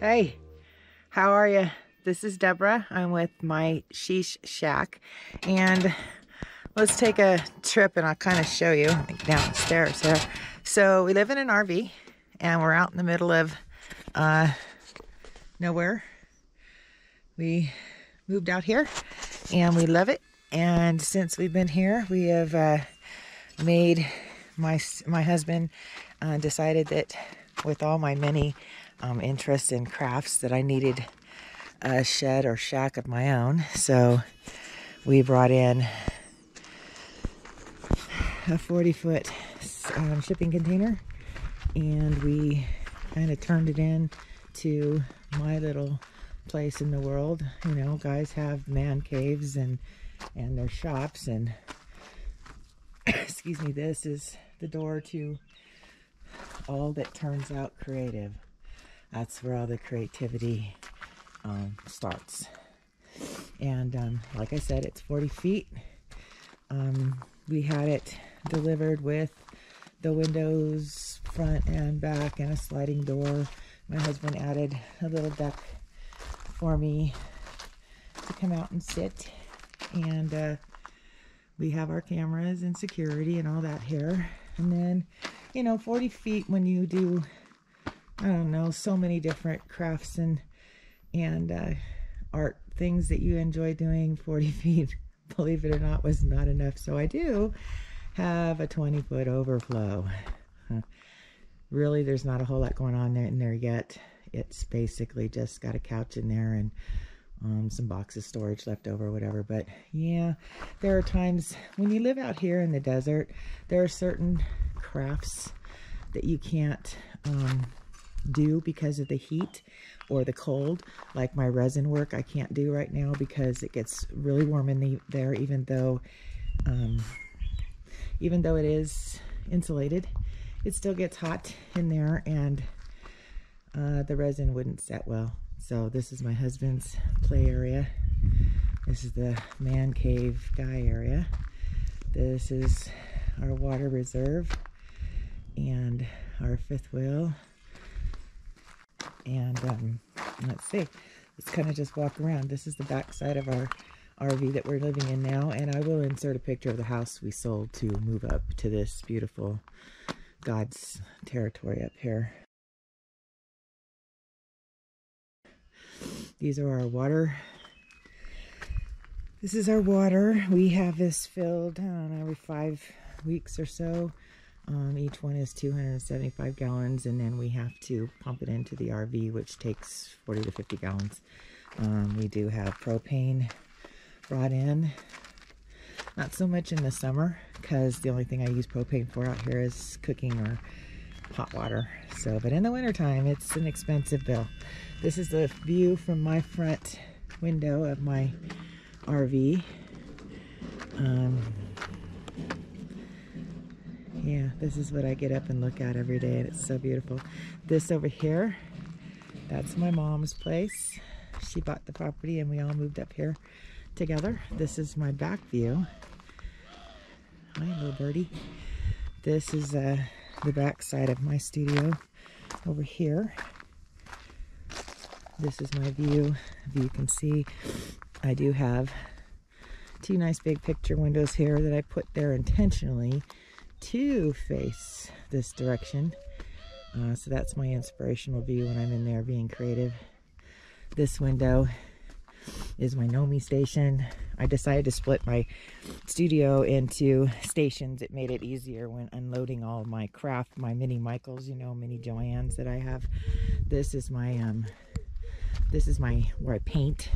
Hey, how are you? This is Deborah. I'm with my Sheesh Shack. And let's take a trip and I'll kind of show you downstairs here. So we live in an RV and we're out in the middle of uh, nowhere. We moved out here and we love it. And since we've been here, we have uh, made my my husband uh, decided that with all my many um, interests in crafts that I needed a shed or shack of my own. So we brought in a 40 foot um, shipping container and we kind of turned it in to my little place in the world. You know, guys have man caves and and their shops and excuse me, this is the door to all that turns out creative. That's where all the creativity um, starts. And um, like I said, it's 40 feet. Um, we had it delivered with the windows front and back and a sliding door. My husband added a little deck for me to come out and sit. And uh, we have our cameras and security and all that here. And then, you know, 40 feet when you do I don't know, so many different crafts and and uh, art things that you enjoy doing 40 feet, believe it or not, was not enough. So I do have a 20 foot overflow. Really, there's not a whole lot going on there in there yet. It's basically just got a couch in there and um, some boxes storage left over, whatever. But yeah, there are times when you live out here in the desert, there are certain crafts that you can't um, do because of the heat or the cold. Like my resin work I can't do right now because it gets really warm in the, there even though um, even though it is insulated, it still gets hot in there and uh, the resin wouldn't set well. So this is my husband's play area. This is the man cave guy area. This is our water reserve and our fifth wheel and um, let's see, let's kind of just walk around. This is the back side of our RV that we're living in now, and I will insert a picture of the house we sold to move up to this beautiful God's territory up here. These are our water. This is our water. We have this filled, I don't know, every five weeks or so. Um, each one is 275 gallons, and then we have to pump it into the RV, which takes 40 to 50 gallons. Um, we do have propane brought in. Not so much in the summer, because the only thing I use propane for out here is cooking or hot water. So, but in the wintertime, it's an expensive bill. This is the view from my front window of my RV. Um, yeah, this is what I get up and look at every day, and it's so beautiful. This over here, that's my mom's place. She bought the property, and we all moved up here together. This is my back view. Hi, little birdie. This is uh, the back side of my studio over here. This is my view. If you can see, I do have two nice big picture windows here that I put there intentionally to face this direction. Uh, so that's my inspirational view when I'm in there being creative. This window is my Nomi station. I decided to split my studio into stations. It made it easier when unloading all my craft, my mini Michaels, you know, mini Joannes that I have. This is my, um, this is my, where I paint.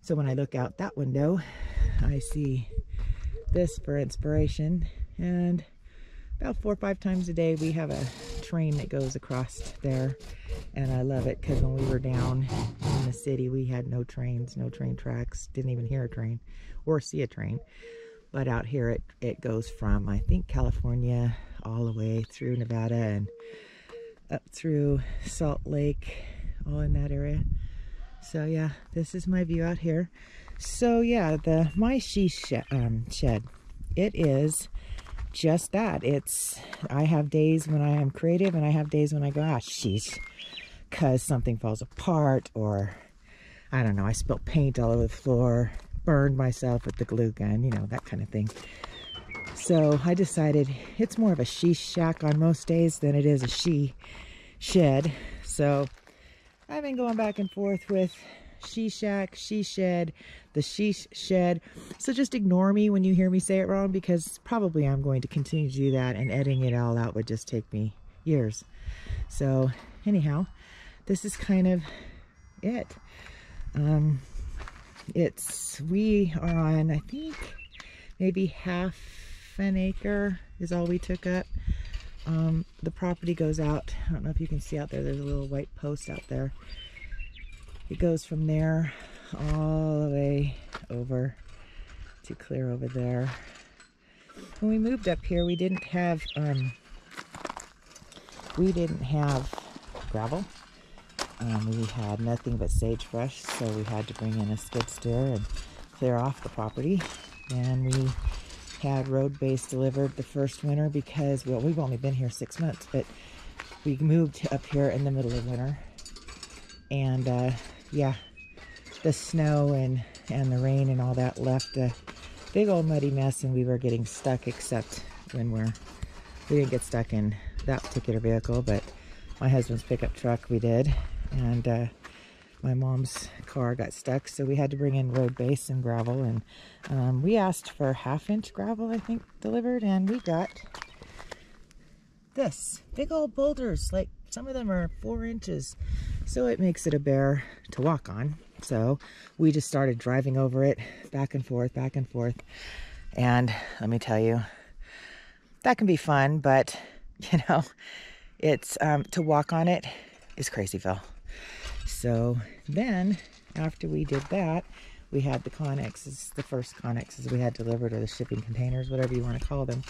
So when I look out that window, I see this for inspiration and about four or five times a day we have a train that goes across there. And I love it because when we were down in the city we had no trains no train tracks didn't even hear a train or see a train. But out here it, it goes from I think California all the way through Nevada and up through Salt Lake all in that area. So yeah this is my view out here. So yeah the my she shed, um, shed it is just that. It's, I have days when I am creative and I have days when I go, ah, sheesh. because something falls apart or I don't know, I spilled paint all over the floor, burned myself with the glue gun, you know, that kind of thing. So I decided it's more of a she shack on most days than it is a she shed. So I've been going back and forth with she shack, she shed, the sheesh shed. So just ignore me when you hear me say it wrong because probably I'm going to continue to do that and editing it all out would just take me years. So anyhow, this is kind of it. Um, it's, we are on, I think, maybe half an acre is all we took up. Um, the property goes out, I don't know if you can see out there, there's a little white post out there. It goes from there all the way over to clear over there. When we moved up here, we didn't have, um, we didn't have gravel. Um, we had nothing but sagebrush, so we had to bring in a skid steer and clear off the property. And we had road base delivered the first winter because, well, we've only been here six months, but we moved up here in the middle of winter. And uh, yeah, the snow and, and the rain and all that left a big old muddy mess and we were getting stuck except when we're, we didn't get stuck in that particular vehicle, but my husband's pickup truck we did and uh, my mom's car got stuck so we had to bring in road base and gravel and um, we asked for half inch gravel I think delivered and we got this big old boulders like some of them are four inches so it makes it a bear to walk on so we just started driving over it back and forth back and forth and let me tell you that can be fun but you know it's um, to walk on it is crazyville so then after we did that, we had the Conexes, the first Conexes we had delivered, or the shipping containers, whatever you want to call them.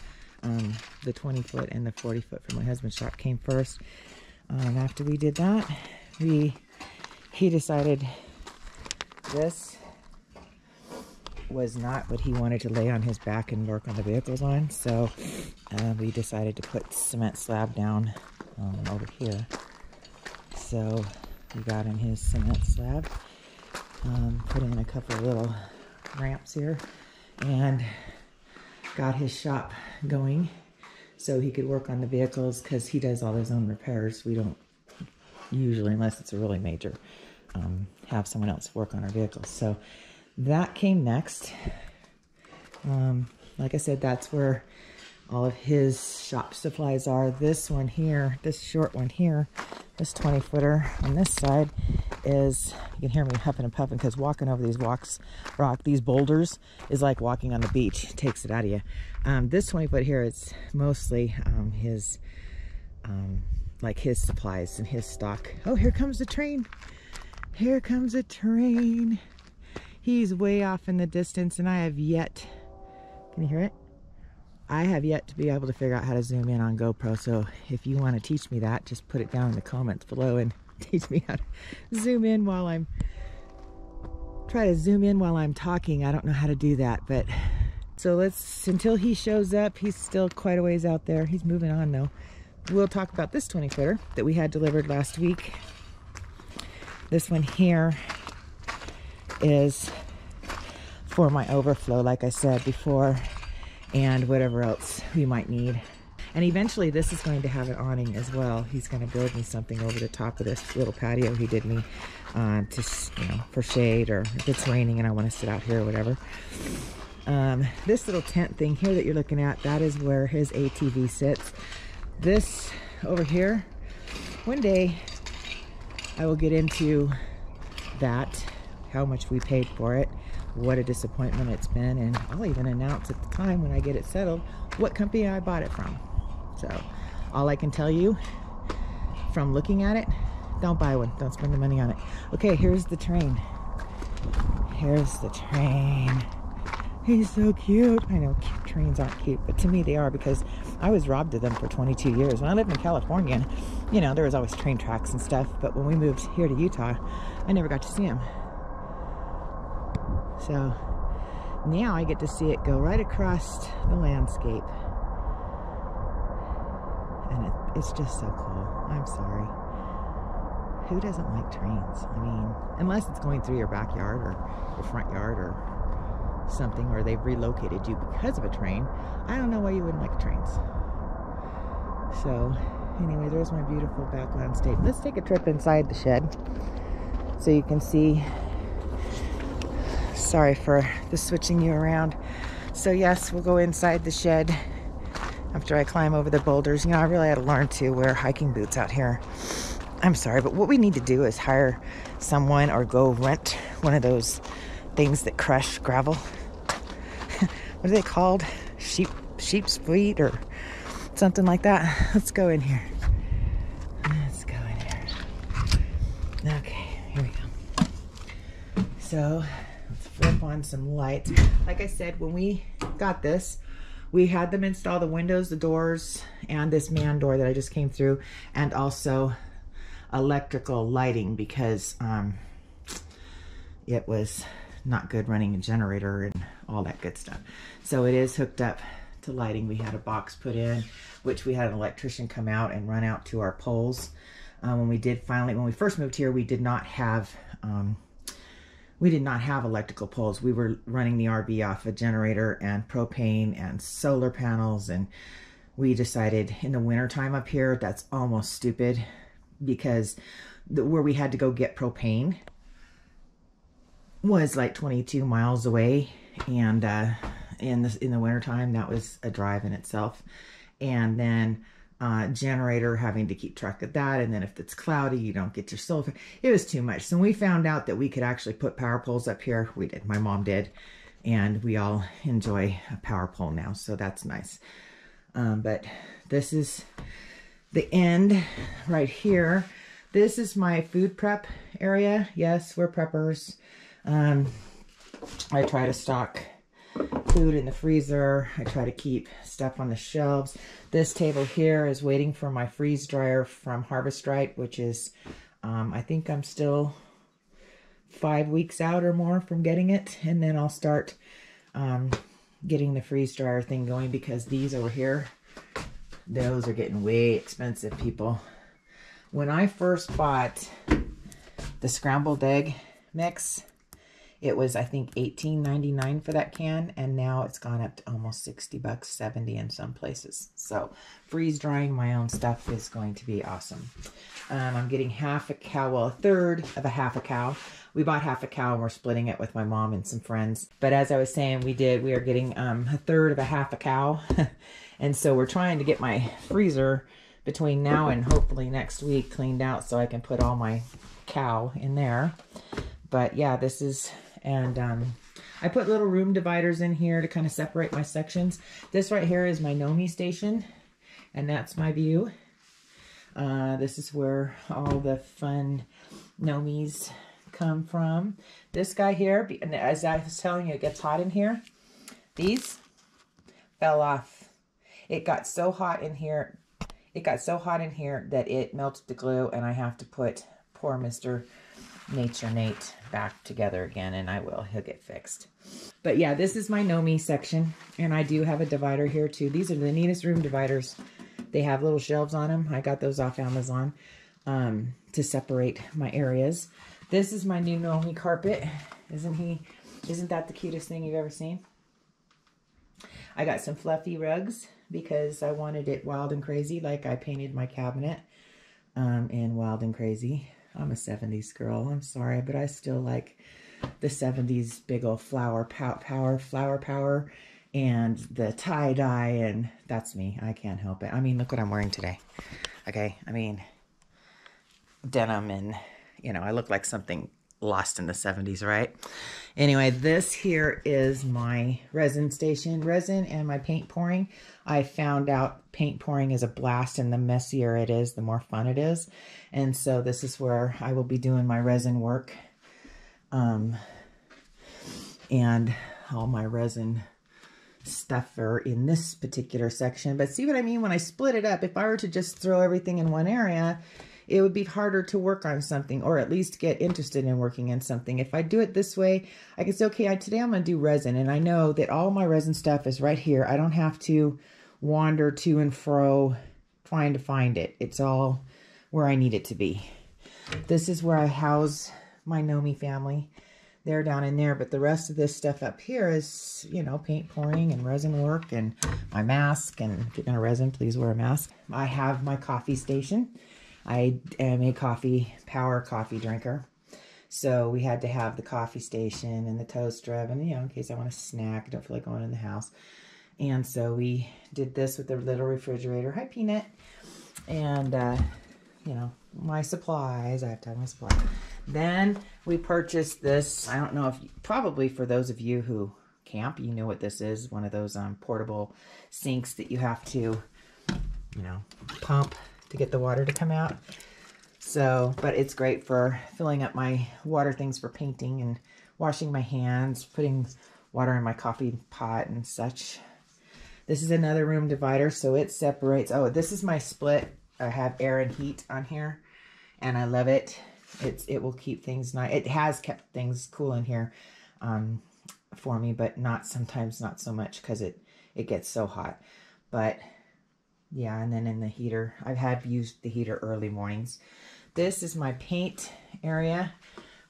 Um, the 20 foot and the 40 foot from my husband's shop came first. Um, after we did that, we he decided this was not what he wanted to lay on his back and work on the vehicles on. So uh, we decided to put cement slab down um, over here. So he got in his cement slab. Um, put in a couple little ramps here and got his shop going so he could work on the vehicles because he does all his own repairs. We don't usually, unless it's a really major, um, have someone else work on our vehicles. So that came next. Um, like I said, that's where all of his shop supplies are. This one here, this short one here, this 20 footer on this side is, you can hear me huffing and puffing because walking over these walks, rock, these boulders is like walking on the beach. It takes it out of you. Um, this 20 foot here is mostly um, his, um, like his supplies and his stock. Oh, here comes the train. Here comes a train. He's way off in the distance and I have yet, can you hear it? I have yet to be able to figure out how to zoom in on GoPro, so if you want to teach me that, just put it down in the comments below and teach me how to zoom in while I'm try to zoom in while I'm talking. I don't know how to do that, but so let's until he shows up, he's still quite a ways out there. He's moving on though. We'll talk about this 20 footer that we had delivered last week. This one here is for my overflow, like I said before and whatever else we might need. And eventually this is going to have an awning as well. He's going to build me something over the top of this little patio he did me uh, to, you know, for shade or if it's raining and I want to sit out here or whatever. Um, this little tent thing here that you're looking at, that is where his ATV sits. This over here, one day I will get into that, how much we paid for it what a disappointment it's been and I'll even announce at the time when I get it settled what company I bought it from. So all I can tell you from looking at it, don't buy one. Don't spend the money on it. Okay, here's the train. Here's the train. He's so cute. I know trains aren't cute, but to me they are because I was robbed of them for 22 years. When I lived in California, and, you know, there was always train tracks and stuff, but when we moved here to Utah, I never got to see them. So now I get to see it go right across the landscape. And it, it's just so cool. I'm sorry. who doesn't like trains? I mean, unless it's going through your backyard or your front yard or something, or they've relocated you because of a train. I don't know why you wouldn't like trains. So, anyway, there's my beautiful back landscape. Let's take a trip inside the shed so you can see. Sorry for the switching you around. So, yes, we'll go inside the shed after I climb over the boulders. You know, I really had to learn to wear hiking boots out here. I'm sorry, but what we need to do is hire someone or go rent one of those things that crush gravel. what are they called? Sheep sheep's feet or something like that. Let's go in here. Let's go in here. Okay, here we go. So let's flip on some lights. Like I said, when we got this, we had them install the windows, the doors, and this man door that I just came through, and also electrical lighting because um, it was not good running a generator and all that good stuff. So it is hooked up to lighting. We had a box put in, which we had an electrician come out and run out to our poles. Um, when we did finally, when we first moved here, we did not have, um, we did not have electrical poles. We were running the RV off a generator and propane and solar panels. And we decided in the wintertime up here, that's almost stupid because the, where we had to go get propane was like 22 miles away and uh, in the, in the wintertime that was a drive in itself and then uh, generator having to keep track of that and then if it's cloudy you don't get your solar it was too much so we found out that we could actually put power poles up here we did my mom did and we all enjoy a power pole now so that's nice um, but this is the end right here. This is my food prep area. Yes, we're preppers. Um, I try to stock food in the freezer. I try to keep stuff on the shelves. This table here is waiting for my freeze dryer from Harvest Right, which is, um, I think I'm still five weeks out or more from getting it. And then I'll start um, getting the freeze dryer thing going because these over here those are getting way expensive, people. When I first bought the scrambled egg mix, it was, I think, $18.99 for that can, and now it's gone up to almost 60 bucks, 70 in some places. So freeze drying my own stuff is going to be awesome. Um, I'm getting half a cow, well, a third of a half a cow. We bought half a cow and we're splitting it with my mom and some friends. But as I was saying, we did, we are getting um, a third of a half a cow. And so we're trying to get my freezer between now and hopefully next week cleaned out so I can put all my cow in there. But yeah, this is, and um, I put little room dividers in here to kind of separate my sections. This right here is my Nomi station, and that's my view. Uh, this is where all the fun Nomis come from. This guy here, as I was telling you, it gets hot in here. These fell off it got so hot in here. It got so hot in here that it melted the glue and I have to put poor Mr. Nature Nate back together again and I will. He'll get fixed. But yeah, this is my Nomi section and I do have a divider here too. These are the neatest room dividers. They have little shelves on them. I got those off Amazon um, to separate my areas. This is my new Nomi carpet. Isn't he? Isn't that the cutest thing you've ever seen? I got some fluffy rugs because I wanted it wild and crazy like I painted my cabinet um, in wild and crazy. I'm a 70s girl. I'm sorry, but I still like the 70s big old flower pow power, flower power, and the tie-dye, and that's me. I can't help it. I mean, look what I'm wearing today. Okay, I mean, denim and, you know, I look like something lost in the 70s, right? Anyway, this here is my resin station. Resin and my paint pouring. I found out paint pouring is a blast and the messier it is, the more fun it is. And so this is where I will be doing my resin work. Um, and all my resin stuff are in this particular section. But see what I mean? When I split it up, if I were to just throw everything in one area, it would be harder to work on something or at least get interested in working in something. If I do it this way, I can say, okay, I, today I'm going to do resin and I know that all my resin stuff is right here. I don't have to wander to and fro trying to find it. It's all where I need it to be. This is where I house my Nomi family. They're down in there, but the rest of this stuff up here is, you know, paint pouring and resin work and my mask. And if you're going to resin, please wear a mask. I have my coffee station. I am a coffee, power coffee drinker. So we had to have the coffee station and the toaster oven, you know, in case I want a snack. I don't feel like going in the house. And so we did this with the little refrigerator. Hi, Peanut. And, uh, you know, my supplies. I have to have my supplies. Then we purchased this. I don't know if, probably for those of you who camp, you know what this is. One of those um, portable sinks that you have to, you know, pump to get the water to come out. So, but it's great for filling up my water things for painting and washing my hands, putting water in my coffee pot and such. This is another room divider, so it separates. Oh, this is my split. I have air and heat on here, and I love it. It's It will keep things nice. It has kept things cool in here um, for me, but not sometimes not so much because it, it gets so hot. But yeah, and then in the heater, I've had used the heater early mornings. This is my paint area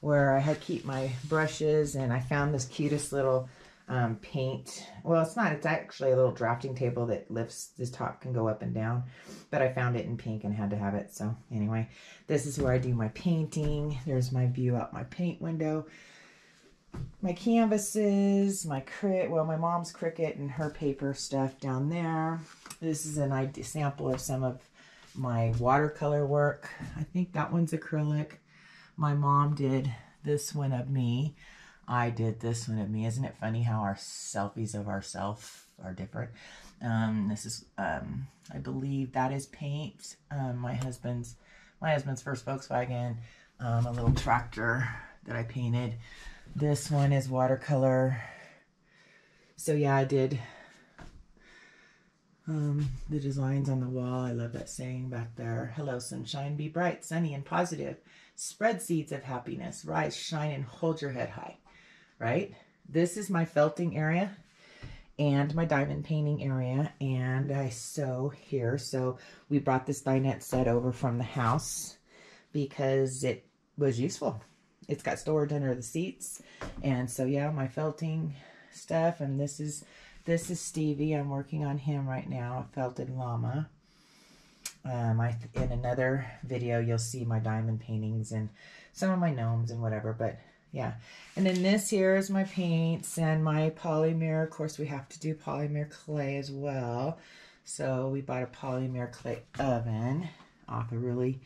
where I had keep my brushes and I found this cutest little um, paint. Well, it's not. It's actually a little drafting table that lifts. This top can go up and down. But I found it in pink and had to have it. So anyway, this is where I do my painting. There's my view out my paint window. My canvases, my crit, well, my mom's Cricut and her paper stuff down there. This is an idea, sample of some of my watercolor work. I think that one's acrylic. My mom did this one of me. I did this one of me. Isn't it funny how our selfies of ourselves are different? Um, this is, um, I believe that is paint. Um, my husband's, my husband's first Volkswagen, um, a little tractor that I painted. This one is watercolor. So yeah, I did um, the designs on the wall. I love that saying back there. Hello, sunshine, be bright, sunny, and positive. Spread seeds of happiness. Rise, shine, and hold your head high right? This is my felting area and my diamond painting area and I sew here. So we brought this dinette set over from the house because it was useful. It's got storage under the seats. And so yeah, my felting stuff and this is this is Stevie. I'm working on him right now, a felted llama. Um, I, in another video, you'll see my diamond paintings and some of my gnomes and whatever, but yeah. And then this here is my paints and my polymer. Of course, we have to do polymer clay as well. So we bought a polymer clay oven off a really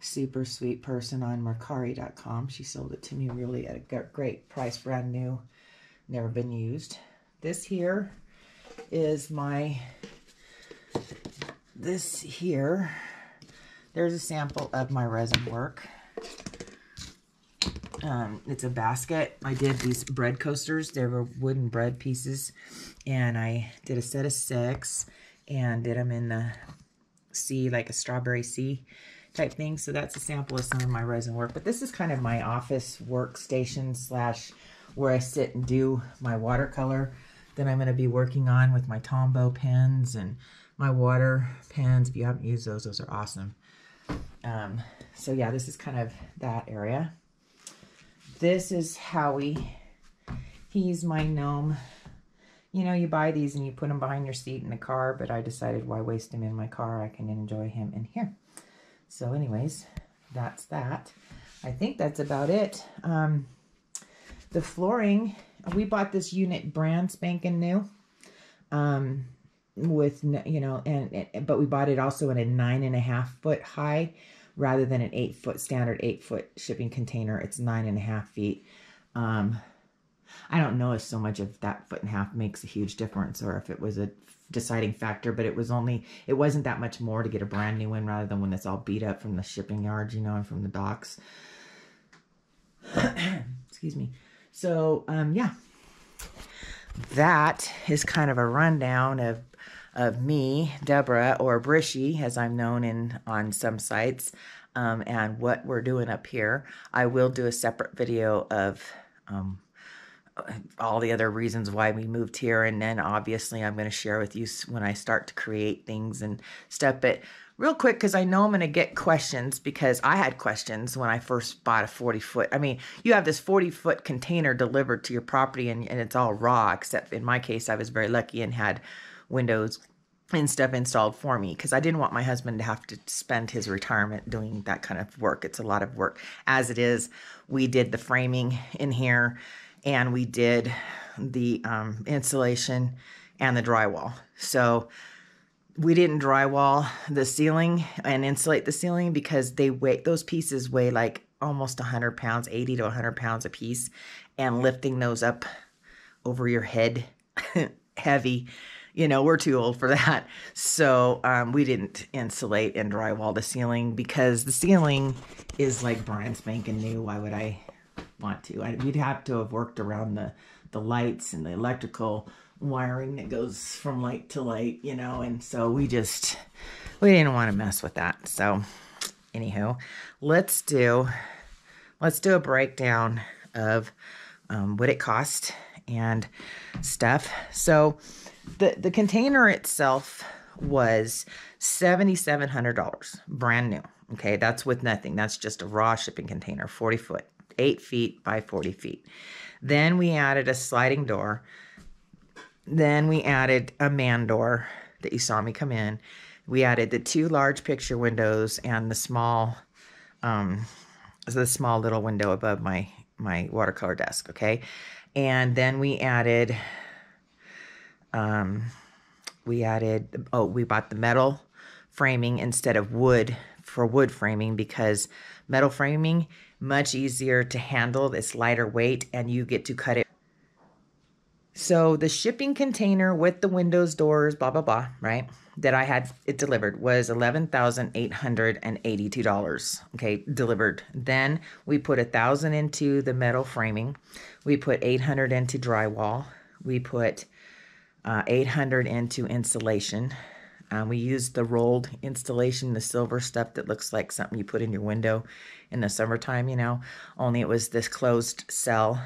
super sweet person on Mercari.com. She sold it to me really at a great price, brand new, never been used. This here is my, this here, there's a sample of my resin work. Um, it's a basket. I did these bread coasters. They were wooden bread pieces. And I did a set of six and did them in the C, like a strawberry C type thing. So that's a sample of some of my resin work. But this is kind of my office workstation slash where I sit and do my watercolor that I'm going to be working on with my Tombow pens and my water pens. If you haven't used those, those are awesome. Um, so yeah, this is kind of that area. This is Howie. He's my gnome. You know, you buy these and you put them behind your seat in the car, but I decided why waste him in my car? I can enjoy him in here. So anyways, that's that. I think that's about it. Um, the flooring, we bought this unit brand spanking new. Um, with, you know, and, and but we bought it also in a nine and a half foot high rather than an eight foot standard eight foot shipping container. It's nine and a half feet. Um, I don't know if so much of that foot and a half makes a huge difference or if it was a deciding factor, but it was only, it wasn't that much more to get a brand new one rather than when it's all beat up from the shipping yards, you know, and from the docks. Excuse me. So, um, yeah, that is kind of a rundown of of me, Deborah, or Brishie, as I'm known in on some sites, um, and what we're doing up here. I will do a separate video of um, all the other reasons why we moved here, and then obviously I'm going to share with you when I start to create things and stuff. But real quick because I know I'm going to get questions because I had questions when I first bought a 40 foot. I mean, you have this 40 foot container delivered to your property and, and it's all raw, except in my case, I was very lucky and had windows and stuff installed for me because I didn't want my husband to have to spend his retirement doing that kind of work. It's a lot of work. As it is, we did the framing in here and we did the um, insulation and the drywall. So we didn't drywall the ceiling and insulate the ceiling because they weigh those pieces weigh like almost 100 pounds 80 to 100 pounds a piece and lifting those up over your head heavy you know we're too old for that so um, we didn't insulate and drywall the ceiling because the ceiling is like brand spanking new why would i want to I, we'd have to have worked around the the lights and the electrical wiring that goes from light to light, you know, and so we just we didn't want to mess with that. So anywho, let's do let's do a breakdown of um, what it cost and stuff. So the the container itself was seventy seven hundred dollars, brand new. Okay, that's with nothing. That's just a raw shipping container, forty foot, eight feet by forty feet. Then we added a sliding door then we added a man door that you saw me come in. We added the two large picture windows and the small, um, the small little window above my my watercolor desk. Okay, and then we added, um, we added. Oh, we bought the metal framing instead of wood for wood framing because metal framing much easier to handle. It's lighter weight, and you get to cut it so the shipping container with the windows, doors, blah, blah, blah, right, that I had it delivered was $11,882, okay, delivered. Then we put a 1000 into the metal framing. We put 800 into drywall. We put uh, 800 into insulation. Um, we used the rolled installation, the silver stuff that looks like something you put in your window in the summertime, you know, only it was this closed cell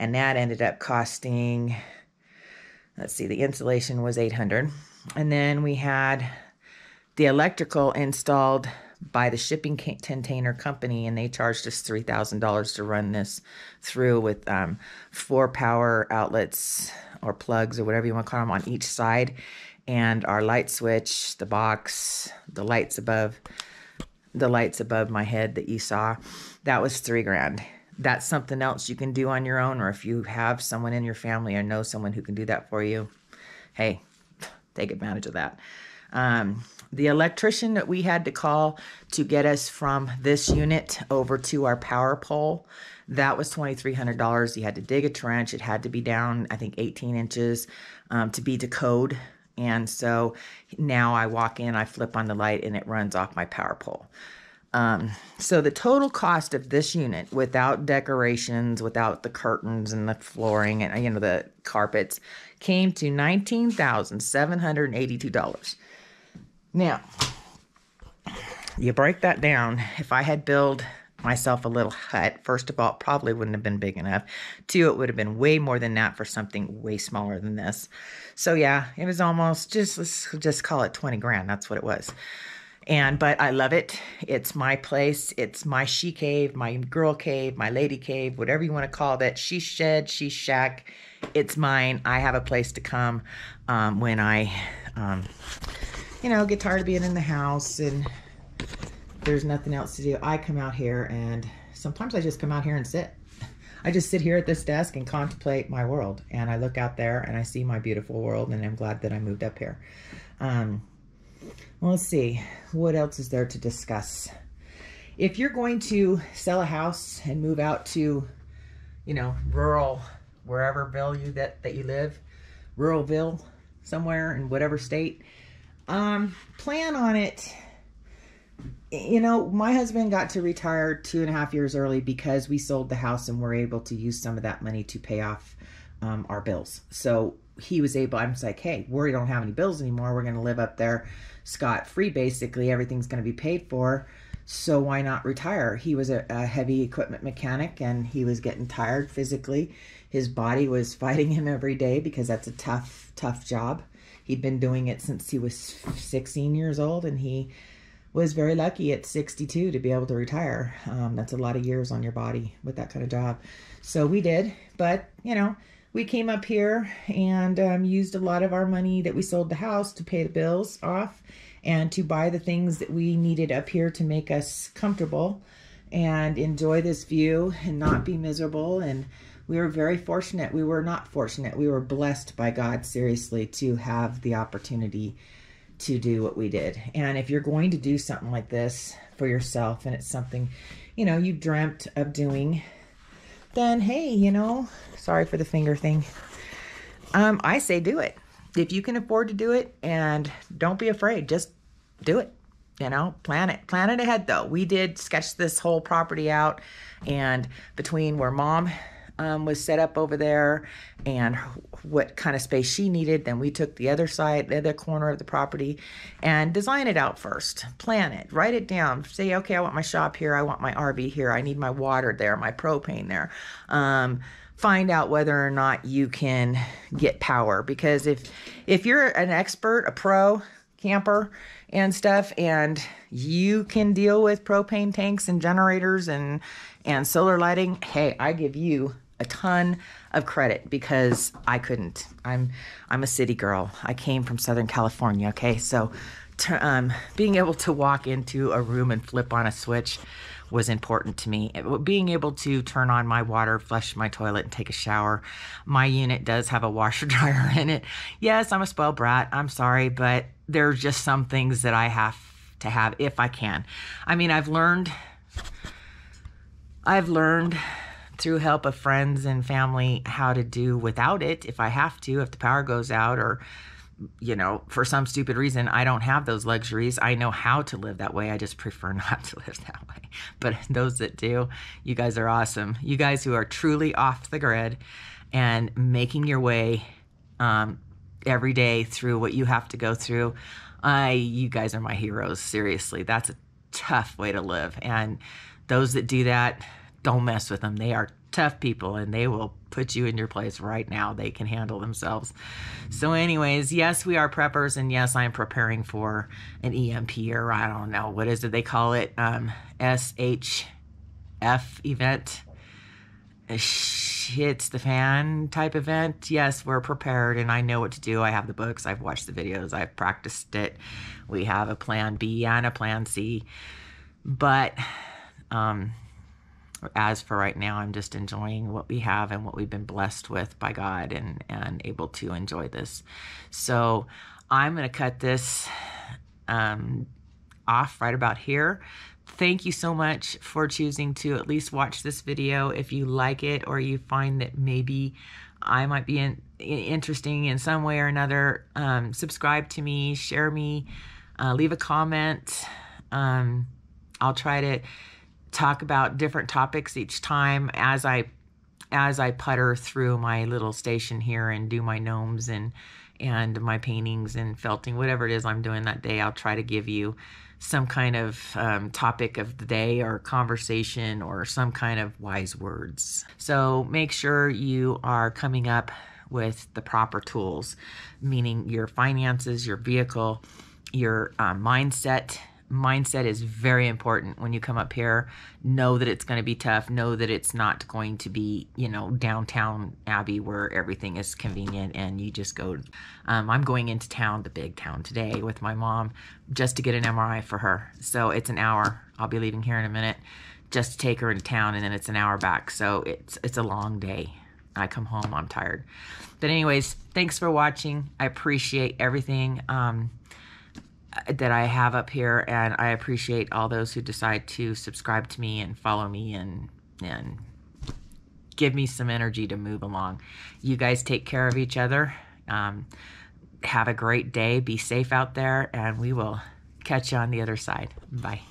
and that ended up costing let's see the insulation was 800 and then we had the electrical installed by the shipping container company and they charged us $3000 to run this through with um, four power outlets or plugs or whatever you want to call them on each side and our light switch the box the lights above the lights above my head that you saw that was three grand that's something else you can do on your own, or if you have someone in your family or know someone who can do that for you, hey, take advantage of that. Um, the electrician that we had to call to get us from this unit over to our power pole, that was $2,300. You had to dig a trench. It had to be down, I think, 18 inches um, to be to code. And so now I walk in, I flip on the light, and it runs off my power pole. Um, so the total cost of this unit without decorations, without the curtains and the flooring and you know the carpets came to $19,782. Now, you break that down, if I had built myself a little hut, first of all, probably wouldn't have been big enough. Two, it would have been way more than that for something way smaller than this. So yeah, it was almost just let's just call it 20 grand. That's what it was. And but I love it. It's my place. It's my she cave, my girl cave, my lady cave, whatever you want to call it. She shed, she shack. It's mine. I have a place to come um, when I, um, you know, get tired of being in the house and there's nothing else to do. I come out here and sometimes I just come out here and sit. I just sit here at this desk and contemplate my world. And I look out there and I see my beautiful world and I'm glad that I moved up here. Um, well, let's see. What else is there to discuss? If you're going to sell a house and move out to, you know, rural, whereverville you that, that you live, ruralville, somewhere in whatever state, um, plan on it. You know, my husband got to retire two and a half years early because we sold the house and were able to use some of that money to pay off um, our bills. So he was able, I'm like, hey, we don't have any bills anymore. We're going to live up there scot free, basically. Everything's going to be paid for. So why not retire? He was a, a, heavy equipment mechanic and he was getting tired physically. His body was fighting him every day because that's a tough, tough job. He'd been doing it since he was 16 years old and he was very lucky at 62 to be able to retire. Um, that's a lot of years on your body with that kind of job. So we did, but you know, we came up here and um, used a lot of our money that we sold the house to pay the bills off and to buy the things that we needed up here to make us comfortable and enjoy this view and not be miserable. And we were very fortunate. We were not fortunate. We were blessed by God, seriously, to have the opportunity to do what we did. And if you're going to do something like this for yourself and it's something, you know, you dreamt of doing, then hey, you know, sorry for the finger thing. Um, I say do it. If you can afford to do it and don't be afraid, just do it. You know, plan it. Plan it ahead though. We did sketch this whole property out and between where mom um, was set up over there and what kind of space she needed. Then we took the other side, the other corner of the property and design it out first. Plan it, write it down. Say, okay, I want my shop here. I want my RV here. I need my water there, my propane there. Um, find out whether or not you can get power because if if you're an expert a pro camper and stuff and you can deal with propane tanks and generators and and solar lighting hey i give you a ton of credit because I couldn't. I'm I'm a city girl. I came from Southern California. Okay, so to, um, being able to walk into a room and flip on a switch was important to me. Being able to turn on my water, flush my toilet, and take a shower. My unit does have a washer dryer in it. Yes, I'm a spoiled brat. I'm sorry, but there's just some things that I have to have if I can. I mean, I've learned. I've learned through help of friends and family how to do without it if I have to, if the power goes out or you know, for some stupid reason, I don't have those luxuries. I know how to live that way. I just prefer not to live that way. But those that do, you guys are awesome. You guys who are truly off the grid and making your way um, every day through what you have to go through, I, you guys are my heroes. Seriously, that's a tough way to live. And those that do that, don't mess with them. They are tough people and they will put you in your place right now. They can handle themselves. So, anyways, yes, we are preppers, and yes, I'm preparing for an EMP or I don't know what is it they call it, um, SHF event. Hits the fan type event. Yes, we're prepared, and I know what to do. I have the books, I've watched the videos, I've practiced it. We have a plan B and a plan C, but um, as for right now, I'm just enjoying what we have and what we've been blessed with by God and, and able to enjoy this. So I'm going to cut this um, off right about here. Thank you so much for choosing to at least watch this video. If you like it or you find that maybe I might be in, interesting in some way or another, um, subscribe to me, share me, uh, leave a comment. Um, I'll try to talk about different topics each time as I as I putter through my little station here and do my gnomes and and my paintings and felting, whatever it is I'm doing that day, I'll try to give you some kind of um, topic of the day or conversation or some kind of wise words. So make sure you are coming up with the proper tools, meaning your finances, your vehicle, your uh, mindset, mindset is very important when you come up here. Know that it's going to be tough. Know that it's not going to be, you know, downtown Abbey where everything is convenient and you just go. Um, I'm going into town, the big town today with my mom just to get an MRI for her. So it's an hour. I'll be leaving here in a minute just to take her into town and then it's an hour back. So it's it's a long day. I come home, I'm tired. But anyways, thanks for watching. I appreciate everything. Um, that I have up here, and I appreciate all those who decide to subscribe to me and follow me and and give me some energy to move along. You guys take care of each other. Um, have a great day. Be safe out there, and we will catch you on the other side. Bye.